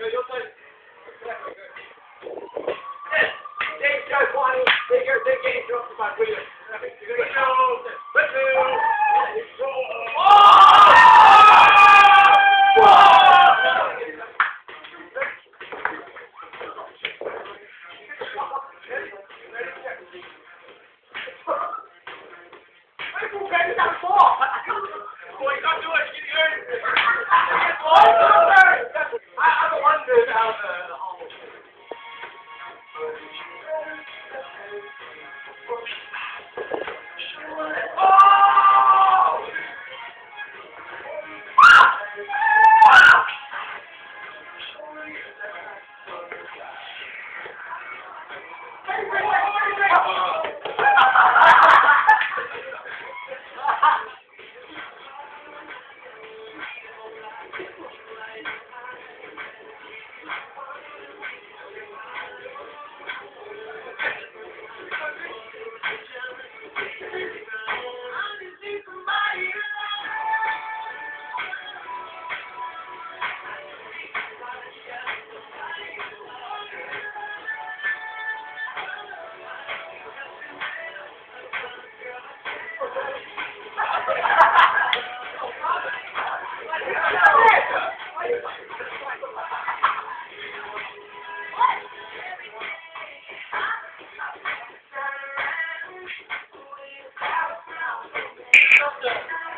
Take your 20, take your big game, jump to my wheel. Justin.